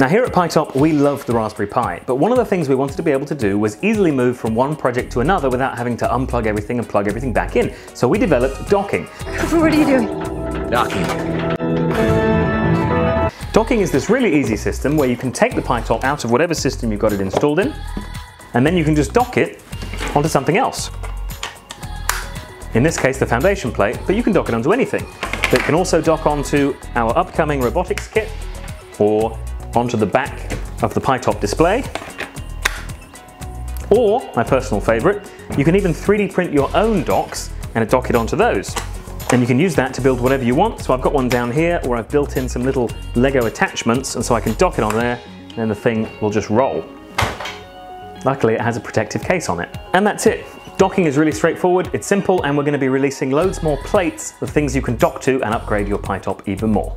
Now here at pi-top, we love the Raspberry Pi, but one of the things we wanted to be able to do was easily move from one project to another without having to unplug everything and plug everything back in. So we developed docking. what are you doing? Docking. Docking is this really easy system where you can take the pi-top out of whatever system you've got it installed in, and then you can just dock it onto something else. In this case, the foundation plate, but you can dock it onto anything. It can also dock onto our upcoming robotics kit or onto the back of the pi-top display. Or, my personal favourite, you can even 3D print your own docks and dock it onto those. And you can use that to build whatever you want. So I've got one down here where I've built in some little Lego attachments and so I can dock it on there and then the thing will just roll. Luckily it has a protective case on it. And that's it. Docking is really straightforward, it's simple, and we're going to be releasing loads more plates of things you can dock to and upgrade your pi-top even more.